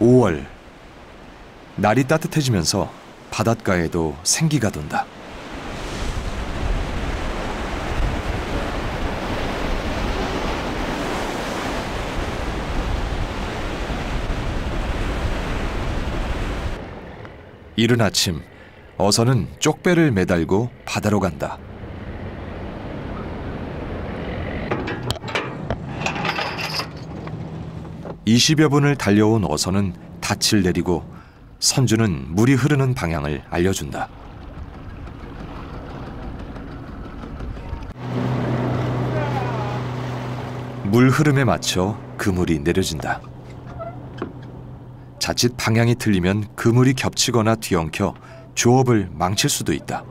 5월 날이 따뜻해지면서 바닷가에도 생기가 돈다. 이른 아침 어선은 쪽배를 매달고 바다로 간다. 이십여 분을 달려온 어선은 닻을 내리고 선주는 물이 흐르는 방향을 알려준다. 물 흐름에 맞춰 그물이 내려진다. 자칫 방향이 틀리면 그물이 겹치거나 뒤엉켜 조업을 망칠 수도 있다.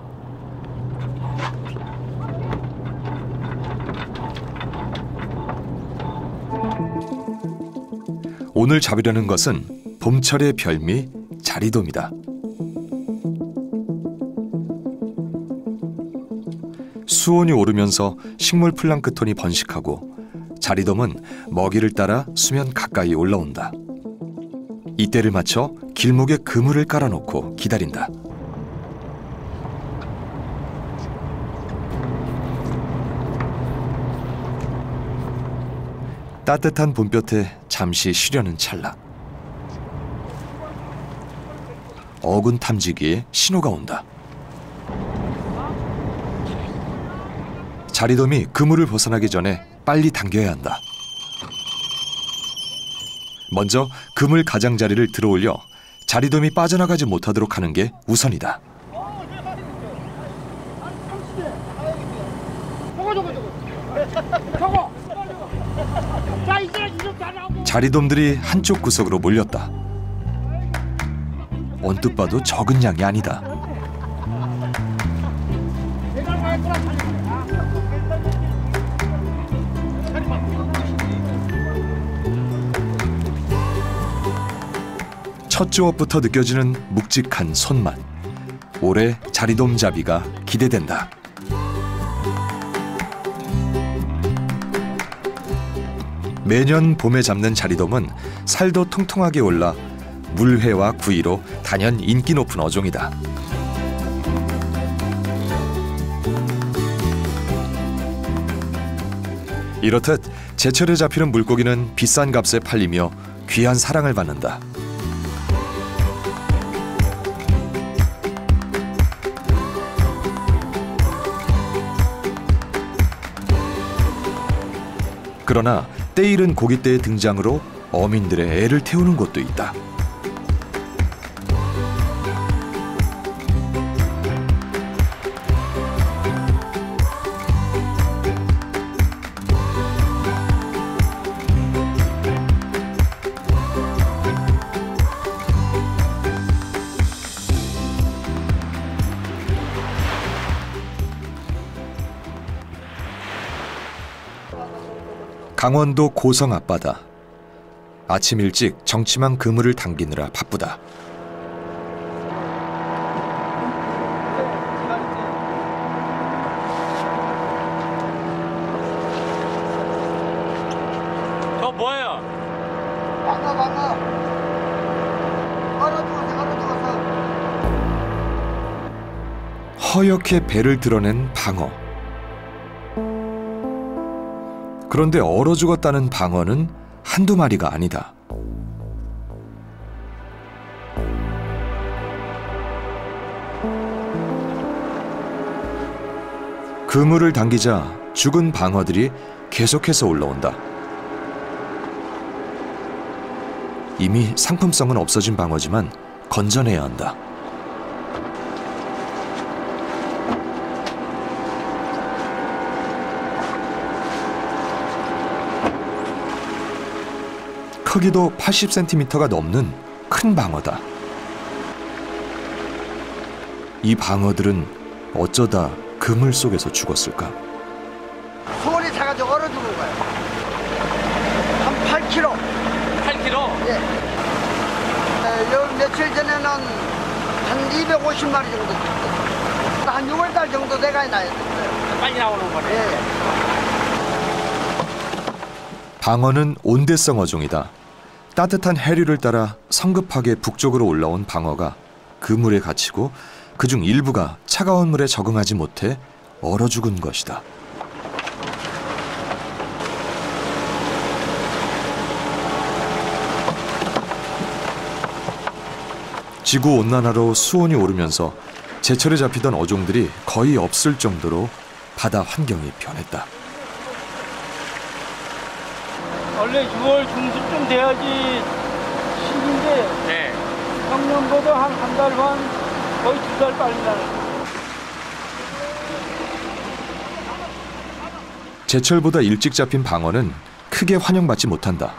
오늘 잡으려는 것은 봄철의 별미 자리돔이다. 수온이 오르면서 식물 플랑크톤이 번식하고 자리돔은 먹이를 따라 수면 가까이 올라온다. 이때를 맞춰 길목에 그물을 깔아놓고 기다린다. 따뜻한 봄볕에 잠시 쉬려는 찰나. 어군 탐지기에 신호가 온다. 자리돔이 그물을 벗어나기 전에 빨리 당겨야 한다. 먼저 그물 가장자리를 들어올려 자리돔이 빠져나가지 못하도록 하는 게 우선이다. 자리돔들이 한쪽 구석으로 몰렸다. 언뜻 봐도 적은 양이 아니다. 첫 조업부터 느껴지는 묵직한 손맛. 올해 자리돔 잡이가 기대된다. 매년 봄에 잡는 자리돔은 살도 통통하게 올라 물회와 구이로 단연 인기 높은 어종이다. 이렇듯 제철에 잡히는 물고기는 비싼 값에 팔리며 귀한 사랑을 받는다. 그러나 때이른 고깃대의 등장으로 어민들의 애를 태우는 곳도 있다. 강원도 고성 앞바다. 아침 일찍 정치망 그물을 당기느라 바쁘다. 저 뭐예요? 방어 방어 얼어 죽었어 얼어 죽었어 허옇게 배를 드러낸 방어. 그런데 얼어 죽었다는 방어는 한두 마리가 아니다. 그물을 당기자 죽은 방어들이 계속해서 올라온다. 이미 상품성은 없어진 방어지만 건져내야 한다. 크기도 80cm가 넘는 큰 방어다. 이 방어들은 어쩌다 그물 속에서 죽었을까? 손이 차가지고 얼어 죽은 거야 한 8kg 8kg? 예. 에, 요 며칠 전에는 한 250마리 정도 죽었어요 한 6월달 정도 돼가 나야 됐어요 빨리 나오는 거네. 예. 방어는 온대성 어종이다. 따뜻한 해류를 따라 성급하게 북쪽으로 올라온 방어가 그 물에 갇히고 그중 일부가 차가운 물에 적응하지 못해 얼어 죽은 것이다. 지구 온난화로 수온이 오르면서 제철에 잡히던 어종들이 거의 없을 정도로 바다 환경이 변했다. 원래 6월 중순쯤 돼야지 식인데 네. 작년보다 한 한 달 반, 거의 두 달 빨리 나는. 제철보다 일찍 잡힌 방어는 크게 환영받지 못한다.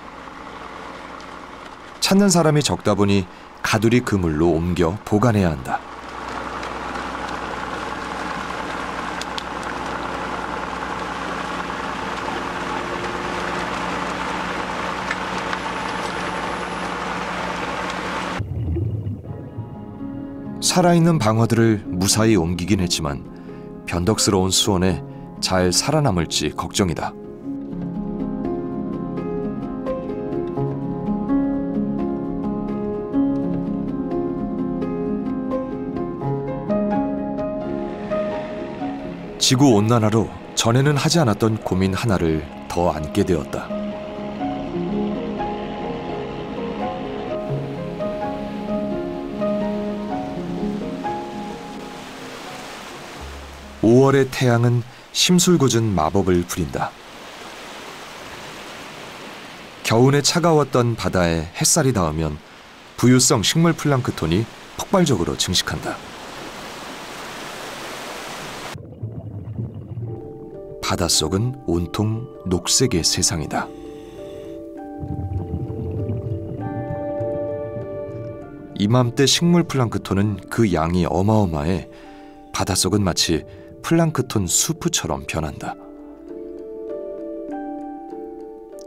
찾는 사람이 적다 보니 가두리 그물로 옮겨 보관해야 한다. 살아있는 방어들을 무사히 옮기긴 했지만 변덕스러운 수온에 잘 살아남을지 걱정이다. 지구 온난화로 전에는 하지 않았던 고민 하나를 더 안게 되었다. (5월의) 태양은 심술궂은 마법을 부린다. 겨우내 차가웠던 바다에 햇살이 닿으면 부유성 식물 플랑크톤이 폭발적으로 증식한다. 바닷속은 온통 녹색의 세상이다. 이맘때 식물 플랑크톤은 그 양이 어마어마해 바닷속은 마치 플랑크톤 수프처럼 변한다.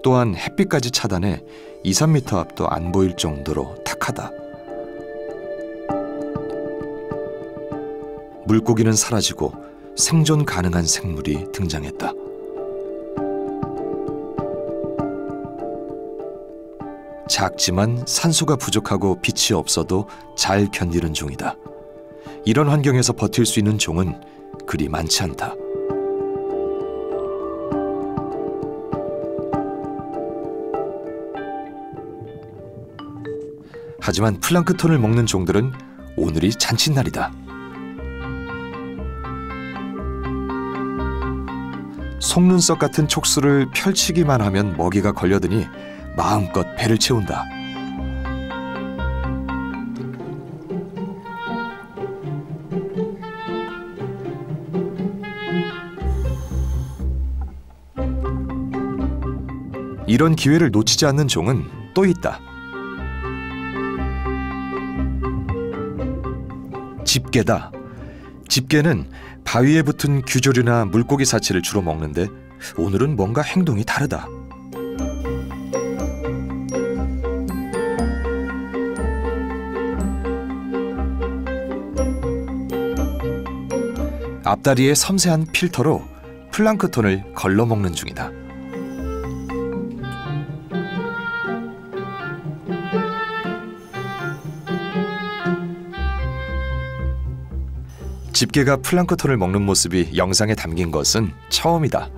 또한 햇빛까지 차단해 2, 3미터 앞도 안 보일 정도로 탁하다. 물고기는 사라지고 생존 가능한 생물이 등장했다. 작지만 산소가 부족하고 빛이 없어도 잘 견디는 종이다. 이런 환경에서 버틸 수 있는 종은 그리 많지 않다. 하지만 플랑크톤을 먹는 종들은 오늘이 잔칫날이다. 속눈썹 같은 촉수를 펼치기만 하면 먹이가 걸려드니 마음껏 배를 채운다. 이런 기회를 놓치지 않는 종은 또 있다. 집게다. 집게는 바위에 붙은 규조류나 물고기 사체를 주로 먹는데 오늘은 뭔가 행동이 다르다. 앞다리에 섬세한 필터로 플랑크톤을 걸러 먹는 중이다. 집게가 플랑크톤을 먹는 모습이 영상에 담긴 것은 처음이다.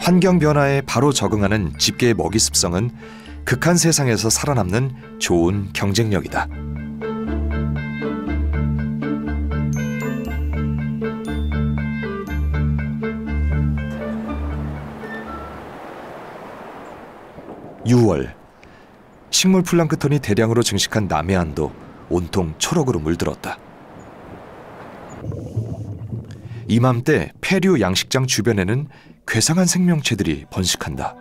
환경 변화에 바로 적응하는 집게의 먹이 습성은 극한 세상에서 살아남는 좋은 경쟁력이다. (6월) 식물 플랑크톤이 대량으로 증식한 남해안도 온통 초록으로 물들었다. 이맘때 폐류 양식장 주변에는 괴상한 생명체들이 번식한다.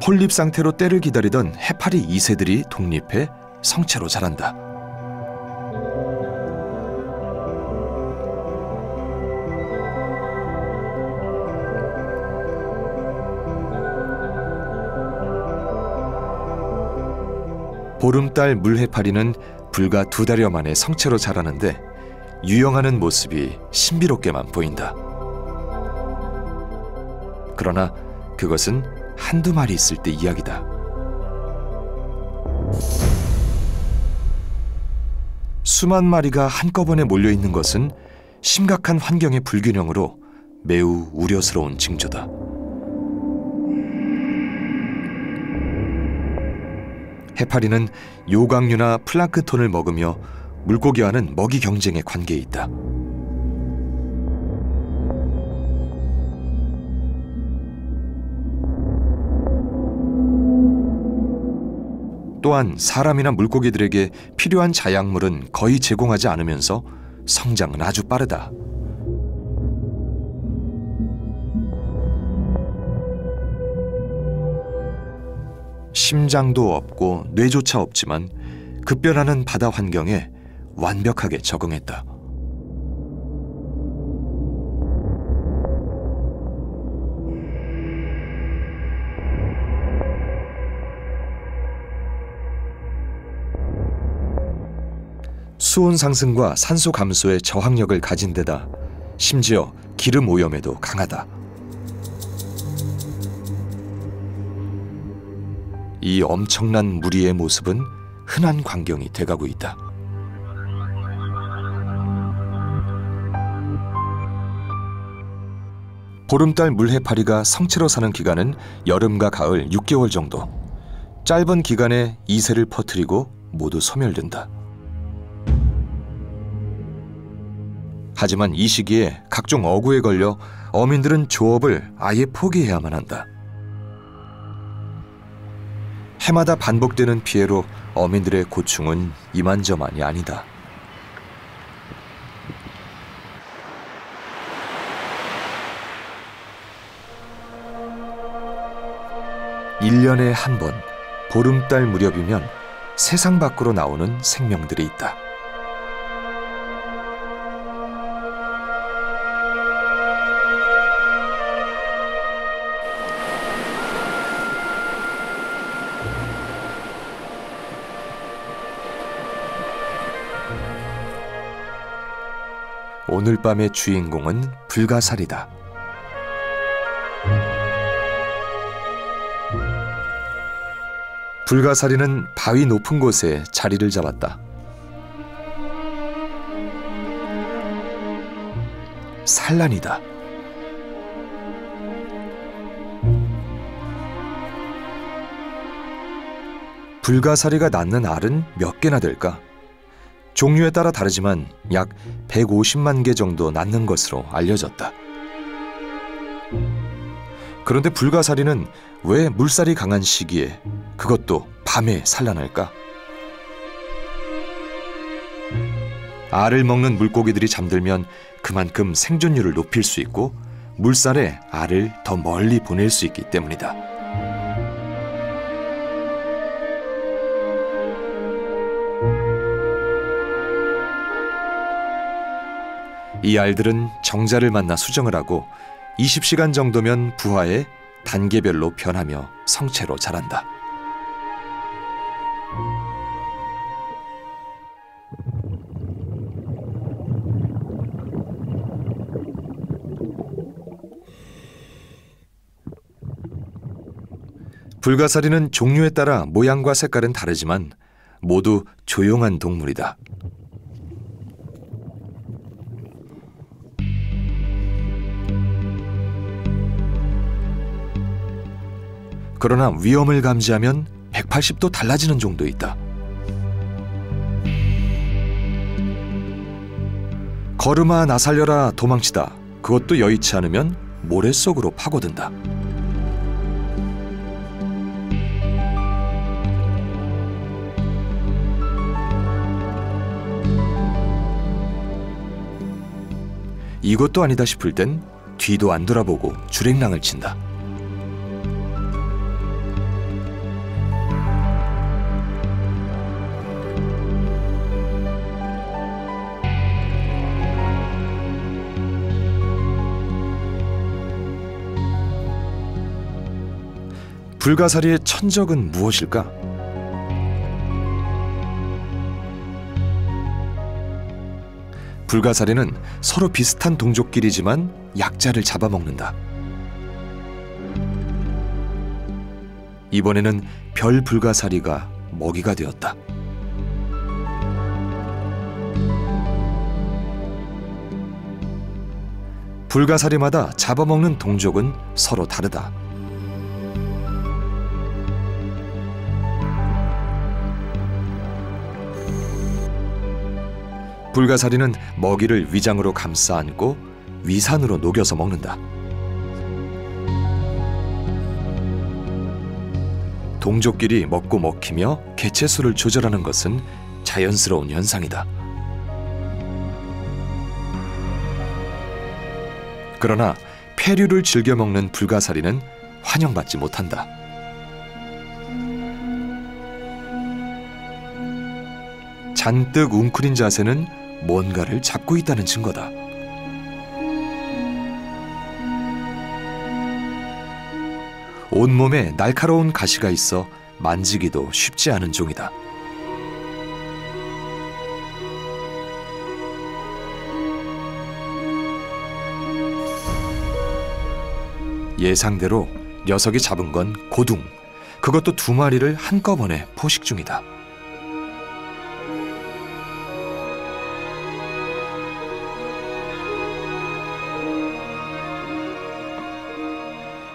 폴립 상태로 때를 기다리던 해파리 2세들이 독립해 성체로 자란다. 보름달 물해파리는 불과 두 달여 만에 성체로 자라는데 유영하는 모습이 신비롭게만 보인다. 그러나 그것은 한두 마리 있을 때 이야기다. 수만 마리가 한꺼번에 몰려 있는 것은 심각한 환경의 불균형으로 매우 우려스러운 징조다. 해파리는 요강류나 플랑크톤을 먹으며 물고기와는 먹이 경쟁의 관계에 있다. 또한 사람이나 물고기들에게 필요한 자약물은 거의 제공하지 않으면서 성장은 아주 빠르다. 심장도 없고 뇌조차 없지만 급변하는 바다 환경에 완벽하게 적응했다. 수온 상승과 산소 감소의 저항력을 가진 데다 심지어 기름 오염에도 강하다. 이 엄청난 무리의 모습은 흔한 광경이 돼가고 있다. 보름달 물해파리가 성체로 사는 기간은 여름과 가을 6개월 정도. 짧은 기간에 이세를 퍼뜨리고 모두 소멸된다. 하지만 이 시기에 각종 어구에 걸려 어민들은 조업을 아예 포기해야만 한다. 해마다 반복되는 피해로 어민들의 고충은 이만저만이 아니다. 일년에 한 번 보름달 무렵이면 세상 밖으로 나오는 생명들이 있다. 오늘 밤의 주인공은 불가사리다. 불가사리는 바위 높은 곳에 자리를 잡았다. 산란이다. 불가사리가 낳는 알은 몇 개나 될까? 종류에 따라 다르지만 약 150만 개 정도 낳는 것으로 알려졌다. 그런데 불가사리는 왜 물살이 강한 시기에 그것도 밤에 산란할까? 알을 먹는 물고기들이 잠들면 그만큼 생존율을 높일 수 있고 물살에 알을 더 멀리 보낼 수 있기 때문이다. 이 알들은 정자를 만나 수정을 하고 20시간 정도면 부화해 단계별로 변하며 성체로 자란다. 불가사리는 종류에 따라 모양과 색깔은 다르지만 모두 조용한 동물이다. 그러나 위험을 감지하면 180도 달라지는 정도 있다. 걸음아 나 살려라 도망치다. 그것도 여의치 않으면 모래 속으로 파고든다. 이것도 아니다 싶을 땐 뒤도 안 돌아보고 주랭랑을 친다. 불가사리의 천적은 무엇일까? 불가사리는 서로 비슷한 동족끼리지만 약자를 잡아먹는다. 이번에는 별 불가사리가 먹이가 되었다. 불가사리마다 잡아먹는 동족은 서로 다르다. 불가사리는 먹이를 위장으로 감싸 안고 위산으로 녹여서 먹는다. 동족끼리 먹고 먹히며 개체수를 조절하는 것은 자연스러운 현상이다. 그러나 폐류를 즐겨 먹는 불가사리는 환영받지 못한다. 잔뜩 웅크린 자세는 뭔가를 잡고 있다는 증거다. 온몸에 날카로운 가시가 있어 만지기도 쉽지 않은 종이다. 예상대로 녀석이 잡은 건 고둥. 그것도 두 마리를 한꺼번에 포식 중이다.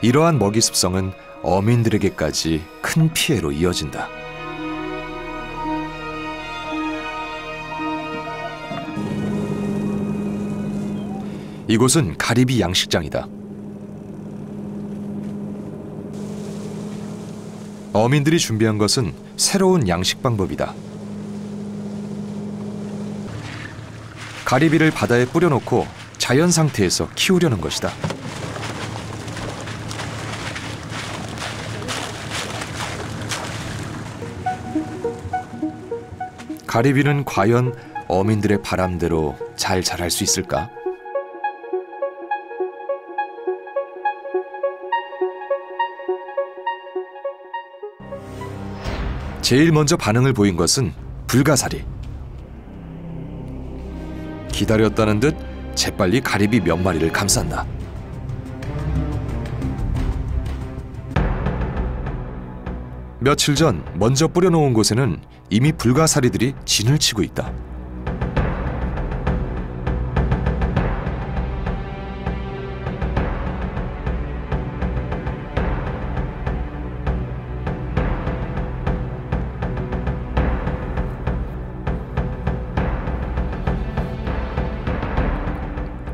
이러한 먹이 습성은 어민들에게까지 큰 피해로 이어진다. 이곳은 가리비 양식장이다. 어민들이 준비한 것은 새로운 양식 방법이다. 가리비를 바다에 뿌려놓고 자연 상태에서 키우려는 것이다. 가리비는 과연 어민들의 바람대로 잘 자랄 수 있을까? 제일 먼저 반응을 보인 것은 불가사리. 기다렸다는 듯 재빨리 가리비 몇 마리를 감싼다. 며칠 전 먼저 뿌려놓은 곳에는 이미 불가사리들이 진을 치고 있다.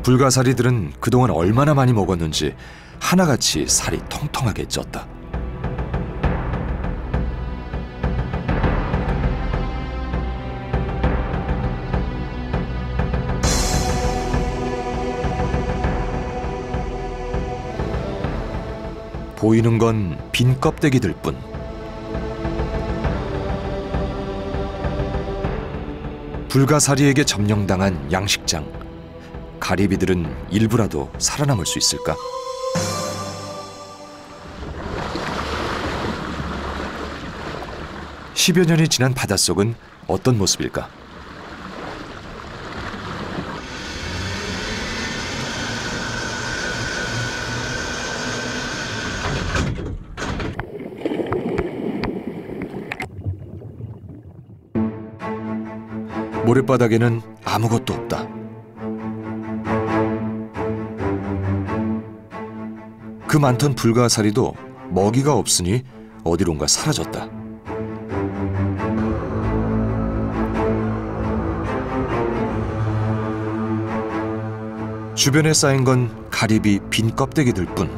불가사리들은 그동안 얼마나 많이 먹었는지 하나같이 살이 통통하게 쪘다. 보이는 건 빈 껍데기들 뿐. 불가사리에게 점령당한 양식장. 가리비들은 일부라도 살아남을 수 있을까? 십여 년이 지난 바닷속은 어떤 모습일까? 모래바닥에는 아무것도 없다. 그 많던 불가사리도 먹이가 없으니 어디론가 사라졌다. 주변에 쌓인 건 가리비 빈 껍데기들 뿐.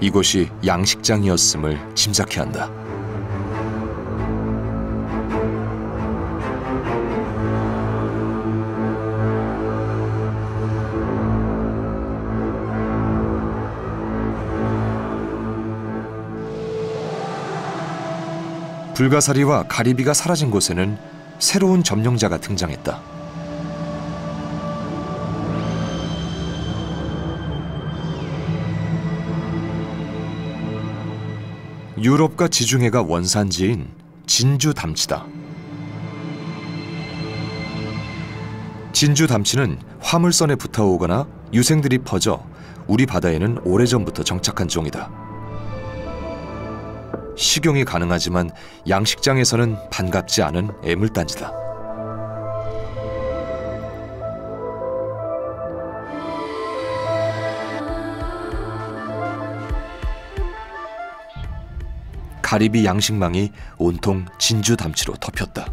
이곳이 양식장이었음을 짐작해 한다. 불가사리와 가리비가 사라진 곳에는 새로운 점령자가 등장했다. 유럽과 지중해가 원산지인 진주 담치다. 진주 담치는 화물선에 붙어오거나 유생들이 퍼져 우리 바다에는 오래전부터 정착한 종이다. 식용이 가능하지만 양식장에서는 반갑지 않은 애물단지다. 가리비 양식망이 온통 진주 담치로 덮였다.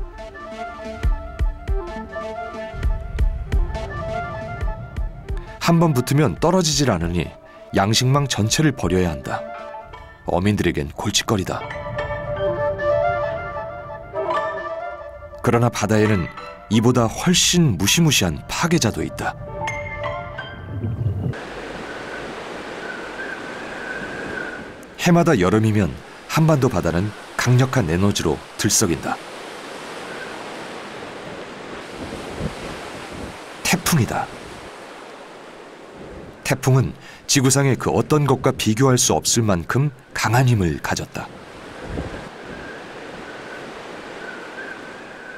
한 번 붙으면 떨어지질 않으니 양식망 전체를 버려야 한다. 어민들에겐 골칫거리다. 그러나 바다에는 이보다 훨씬 무시무시한 파괴자도 있다. 해마다 여름이면 한반도 바다는 강력한 에너지로 들썩인다. 태풍이다. 태풍은 지구상의 그 어떤 것과 비교할 수 없을 만큼 강한 힘을 가졌다.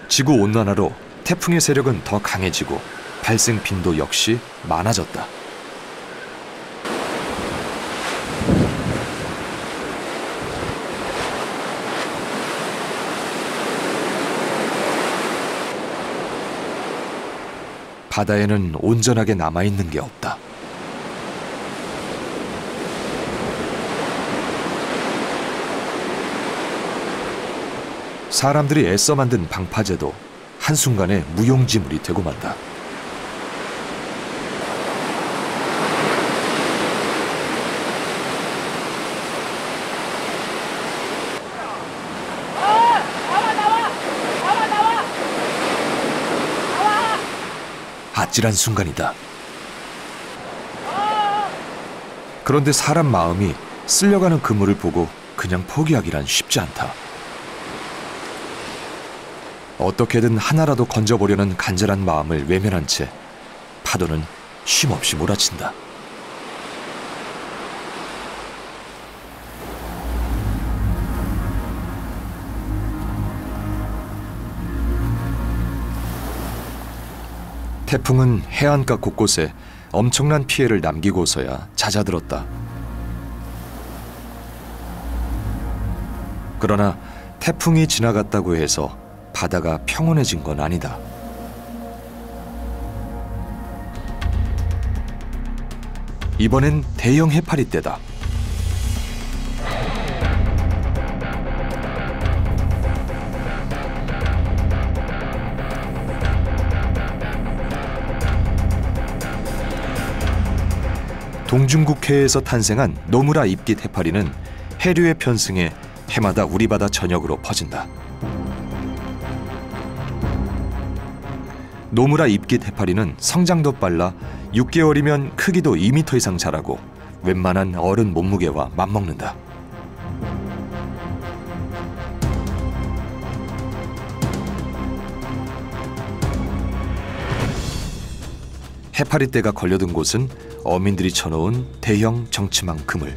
지구 온난화로 태풍의 세력은 더 강해지고 발생 빈도 역시 많아졌다. 바다에는 온전하게 남아있는 게 없다. 사람들이 애써 만든 방파제도 한순간에 무용지물이 되고 만다. 아찔한 순간이다. 그런데 사람 마음이 쓸려가는 그물을 보고 그냥 포기하기란 쉽지 않다. 어떻게든 하나라도 건져보려는 간절한 마음을 외면한 채 파도는 쉼없이 몰아친다. 태풍은 해안가 곳곳에 엄청난 피해를 남기고서야 잦아들었다. 그러나 태풍이 지나갔다고 해서 바다가 평온해진 건 아니다. 이번엔 대형 해파리 때다. 동중국해에서 탄생한 노무라 입깃 해파리는 해류에 편승해 해마다 우리 바다 전역으로 퍼진다. 노무라 입깃 해파리는 성장도 빨라 6개월이면 크기도 2m 이상 자라고 웬만한 어른 몸무게와 맞먹는다. 해파리 떼가 걸려든 곳은 어민들이 쳐놓은 대형 정치망 그물.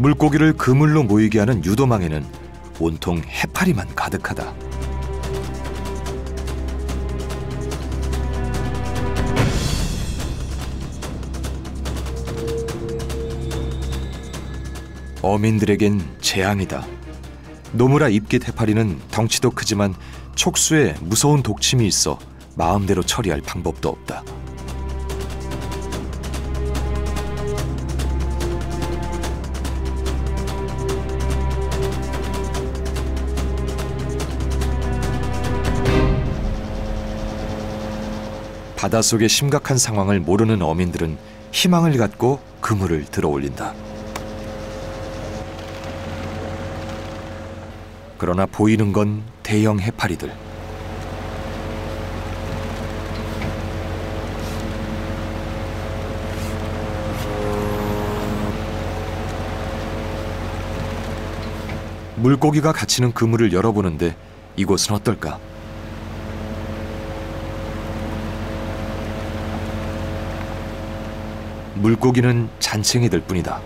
물고기를 그물로 모이게 하는 유도망에는 온통 해파리만 가득하다. 어민들에겐 재앙이다. 노무라 입깃 해파리는 덩치도 크지만 촉수에 무서운 독침이 있어 마음대로 처리할 방법도 없다. 바닷속의 심각한 상황을 모르는 어민들은 희망을 갖고 그물을 들어 올린다. 그러나 보이는 건 대형 해파리들. 물고기가 갇히는 그물을 열어보는데 이곳은 어떨까? 물고기는 잔챙이들 뿐이다.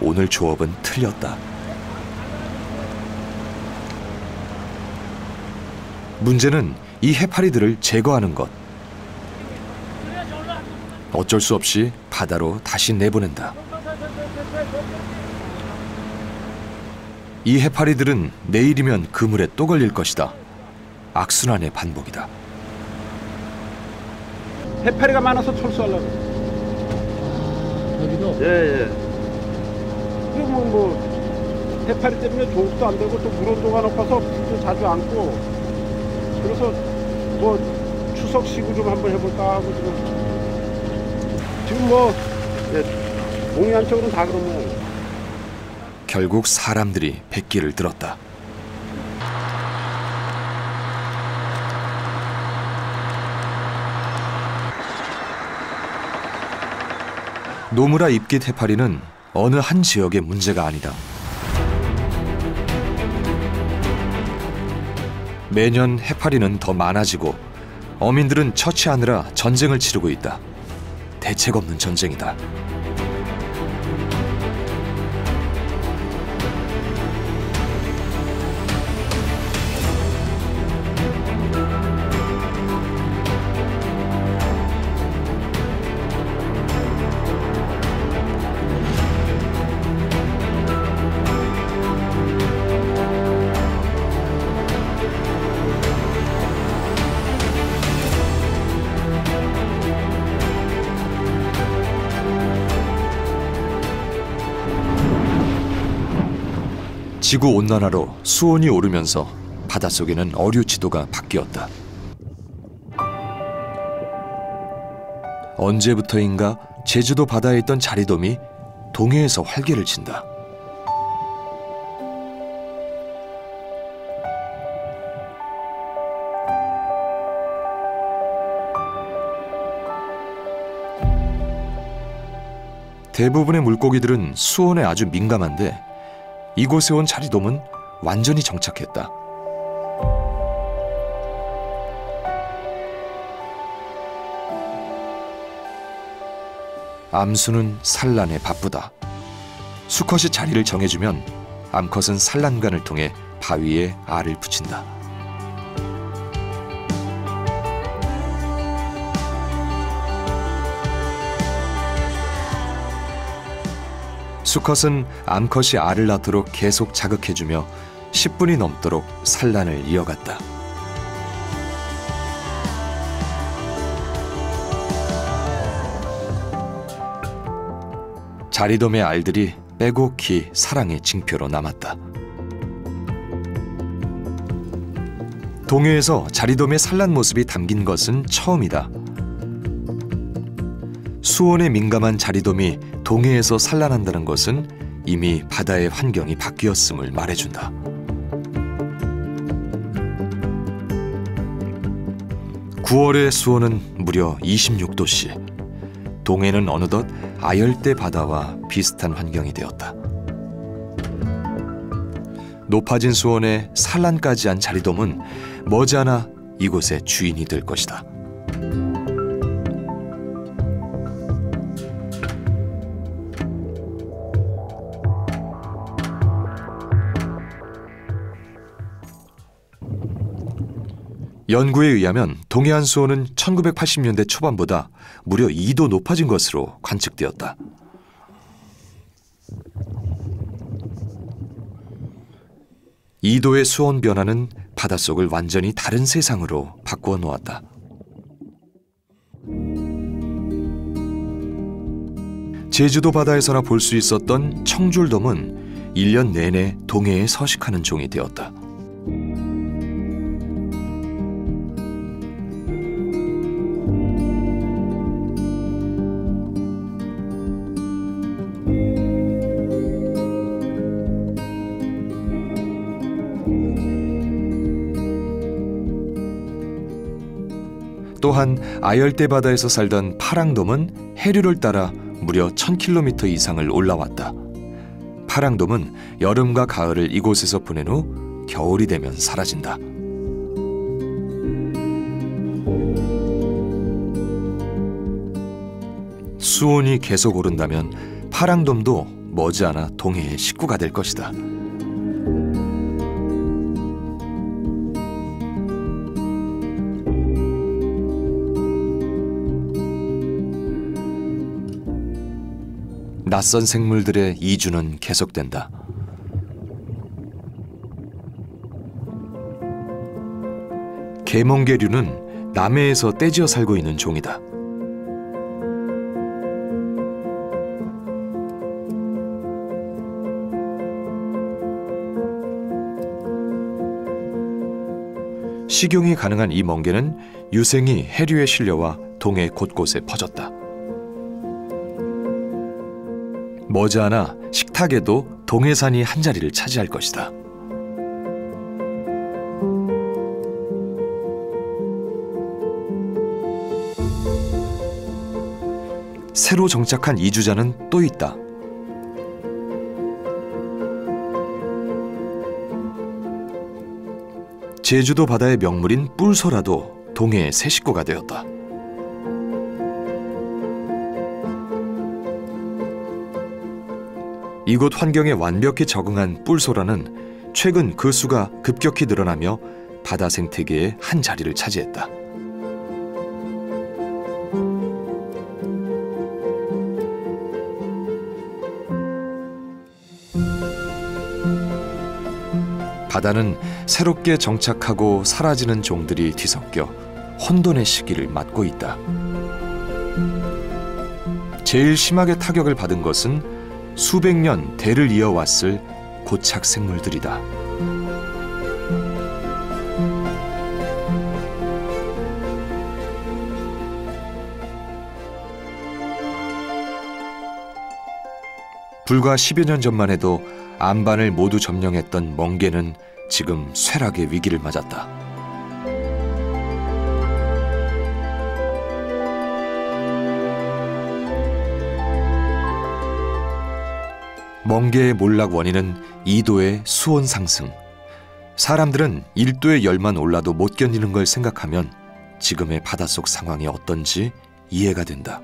오늘 조업은 틀렸다. 문제는 이 해파리들을 제거하는 것. 어쩔 수 없이 바다로 다시 내보낸다. 이 해파리들은 내일이면 그물에 또 걸릴 것이다. 악순환의 반복이다. 해파리가 많아서 철수하려고. 여기도 예, 예. 그러면 뭐, 해파리 때문에 조업도 안 되고 또 물 온도가 높아서 또 자주 앉고 그래서 뭐 추석 시구 좀 한번 해볼까 하고 지금 지금 뭐 예, 동해안 쪽으로는 다 모양이에요. 결국 사람들이 백기를 들었다. 노무라 입깃 해파리는 어느 한 지역의 문제가 아니다. 매년 해파리는 더 많아지고 어민들은 처치하느라 전쟁을 치르고 있다. 대책 없는 전쟁이다. 지구 온난화로 수온이 오르면서 바닷속에는 어류 지도가 바뀌었다. 언제부터인가 제주도 바다에 있던 자리돔이 동해에서 활개를 친다. 대부분의 물고기들은 수온에 아주 민감한데 이곳에 온 자리돔은 완전히 정착했다. 암수는 산란에 바쁘다. 수컷이 자리를 정해주면 암컷은 산란관을 통해 바위에 알을 붙인다. 수컷은 암컷이 알을 낳도록 계속 자극해주며 10분이 넘도록 산란을 이어갔다. 자리돔의 알들이 빼곡히 사랑의 징표로 남았다. 동해에서 자리돔의 산란 모습이 담긴 것은 처음이다. 수온에 민감한 자리돔이 동해에서 산란한다는 것은 이미 바다의 환경이 바뀌었음을 말해준다. (9월의) 수온은 무려 (26도씨) 동해는 어느덧 아열대 바다와 비슷한 환경이 되었다. 높아진 수온에 산란까지 한 자리돔은 머지않아 이곳의 주인이 될 것이다. 연구에 의하면 동해안 수온은 1980년대 초반보다 무려 2도 높아진 것으로 관측되었다. 이도의 수온 변화는 바닷속을 완전히 다른 세상으로 바꾸어 놓았다. 제주도 바다에서나 볼 수 있었던 청줄돔은 1년 내내 동해에 서식하는 종이 되었다. 또한 아열대 바다에서 살던 파랑돔은 해류를 따라 무려 1000km 이상을 올라왔다. 파랑돔은 여름과 가을을 이곳에서 보낸 후 겨울이 되면 사라진다. 수온이 계속 오른다면 파랑돔도 머지않아 동해의 식구가 될 것이다. 낯선 생물들의 이주는 계속된다. 개멍개류는 남해에서 떼지어 살고 있는 종이다. 식용이 가능한 이 멍게는 유생이 해류에 실려와 동해 곳곳에 퍼졌다. 머지않아 식탁에도 동해산이 한 자리를 차지할 것이다. 새로 정착한 이주자는 또 있다. 제주도 바다의 명물인 뿔소라도 동해의 새 식구가 되었다. 이곳 환경에 완벽히 적응한 뿔소라는 최근 그 수가 급격히 늘어나며 바다 생태계의 한 자리를 차지했다. 바다는 새롭게 정착하고 사라지는 종들이 뒤섞여 혼돈의 시기를 맞고 있다. 제일 심하게 타격을 받은 것은 수백 년 대를 이어왔을 고착 생물들이다. 불과 10여 년 전만 해도 안반을 모두 점령했던 멍게는 지금 쇠락의 위기를 맞았다. 멍게의 몰락 원인은 2도의 수온 상승. 사람들은 1도의 열만 올라도 못 견디는 걸 생각하면 지금의 바닷속 상황이 어떤지 이해가 된다.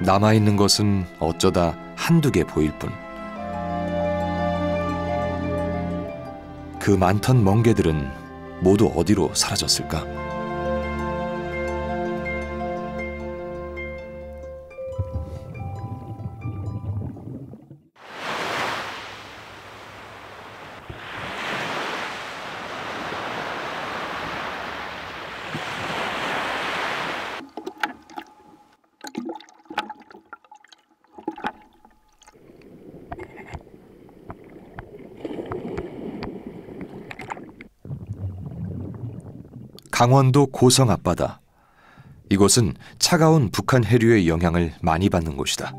남아있는 것은 어쩌다 한두 개 보일 뿐. 그 많던 멍게들은 모두 어디로 사라졌을까? 강원도 고성 앞바다. 이곳은 차가운 북한 해류의 영향을 많이 받는 곳이다.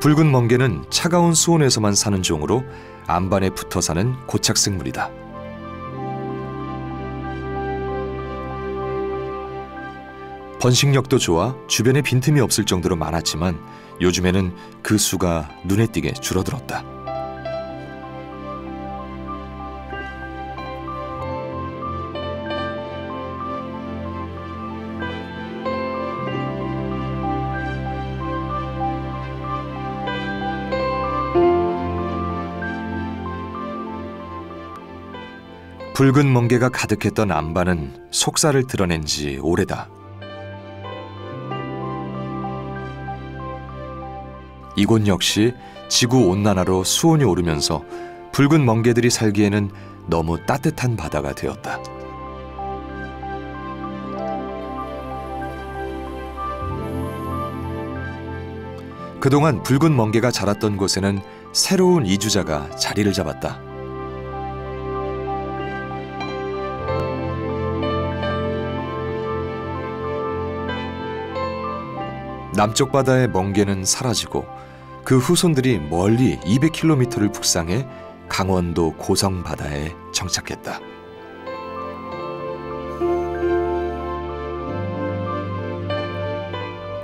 붉은 멍게는 차가운 수온에서만 사는 종으로 안반에 붙어 사는 고착 생물이다. 번식력도 좋아 주변에 빈틈이 없을 정도로 많았지만 요즘에는 그 수가 눈에 띄게 줄어들었다. 붉은 멍게가 가득했던 안반은 속살을 드러낸 지 오래다. 이곳 역시 지구 온난화로 수온이 오르면서 붉은 멍게들이 살기에는 너무 따뜻한 바다가 되었다. 그동안 붉은 멍게가 자랐던 곳에는 새로운 이주자가 자리를 잡았다. 남쪽 바다의 멍게는 사라지고 그 후손들이 멀리 200km를 북상해 강원도 고성 바다에 정착했다.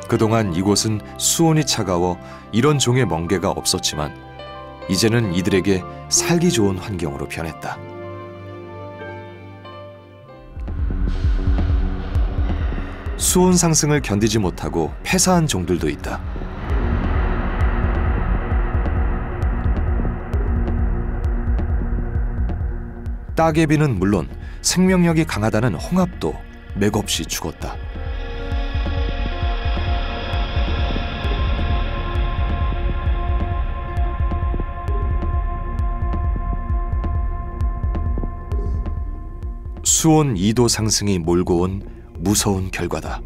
그동안 이곳은 수온이 차가워 이런 종의 멍게가 없었지만 이제는 이들에게 살기 좋은 환경으로 변했다. 수온 상승을 견디지 못하고 폐사한 종들도 있다. 따개비는 물론 생명력이 강하다는 홍합도 맥없이 죽었다. 수온 2도 상승이 몰고 온 무서운 결과다.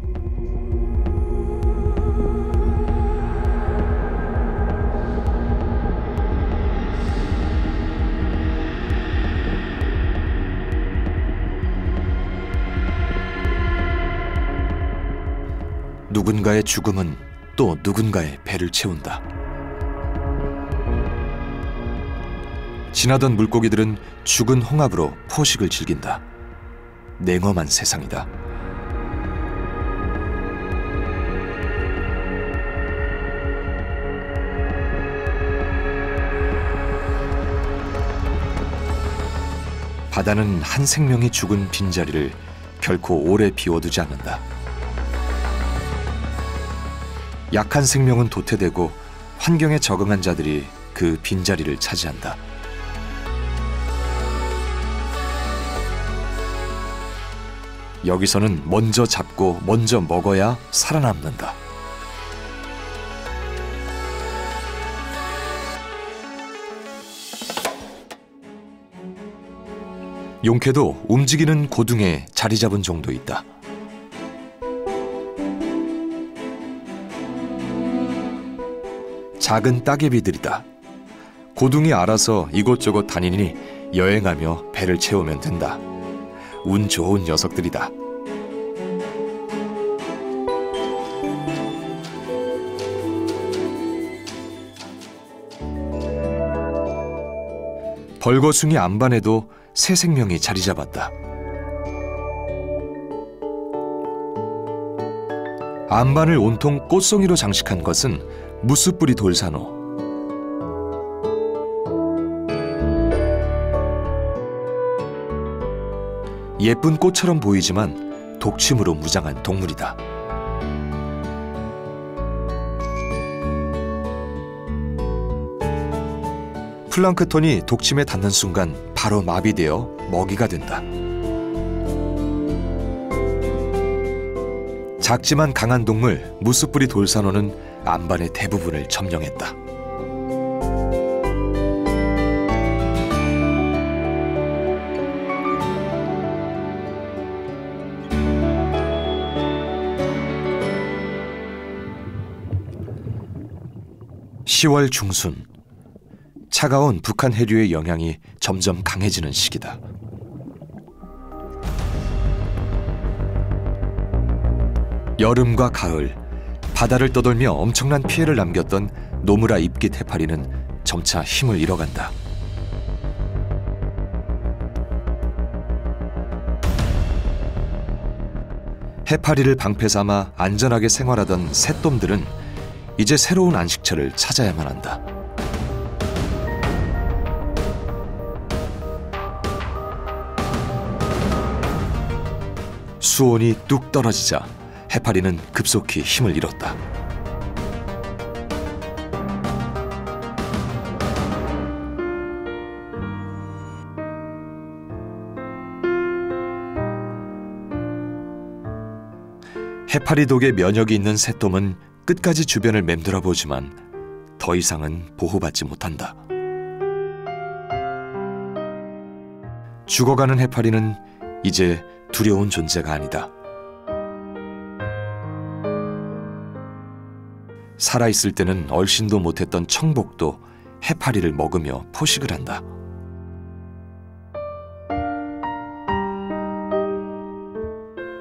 누군가의 죽음은 또 누군가의 배를 채운다. 지나던 물고기들은 죽은 홍합으로 포식을 즐긴다. 냉엄한 세상이다. 바다는 한 생명이 죽은 빈자리를 결코 오래 비워두지 않는다. 약한 생명은 도태되고 환경에 적응한 자들이 그 빈자리를 차지한다. 여기서는 먼저 잡고 먼저 먹어야 살아남는다. 용케도 움직이는 고둥에 자리 잡은 정도 있다. 작은 따개비들이다. 고둥이 알아서 이곳저곳 다니니 여행하며 배를 채우면 된다. 운 좋은 녀석들이다. 벌거숭이 안반에도 새 생명이 자리 잡았다. 안반을 온통 꽃송이로 장식한 것은 무스뿌리 돌산호. 예쁜 꽃처럼 보이지만 독침으로 무장한 동물이다. 플랑크톤이 독침에 닿는 순간 바로 마비되어 먹이가 된다. 작지만 강한 동물 무스뿌리 돌산호는 안반의 대부분을 점령했다. (10월) 중순 차가운 북한 해류의 영향이 점점 강해지는 시기다. 여름과 가을 바다를 떠돌며 엄청난 피해를 남겼던 노무라 입깃 해파리는 점차 힘을 잃어간다. 해파리를 방패 삼아 안전하게 생활하던 새돔들은 이제 새로운 안식처를 찾아야만 한다. 수온이 뚝 떨어지자 해파리는 급속히 힘을 잃었다. 해파리 독에 면역이 있는 새돔은 끝까지 주변을 맴돌아 보지만 더 이상은 보호받지 못한다. 죽어가는 해파리는 이제 두려운 존재가 아니다. 살아있을 때는 얼씬도 못했던 청복도 해파리를 먹으며 포식을 한다.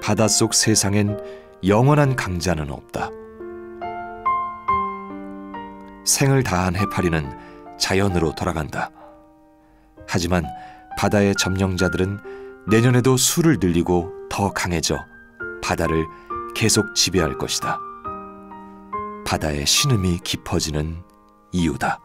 바닷속 세상엔 영원한 강자는 없다. 생을 다한 해파리는 자연으로 돌아간다. 하지만 바다의 점령자들은 내년에도 수를 늘리고 더 강해져 바다를 계속 지배할 것이다. 바다의 신음이 깊어지는 이유다.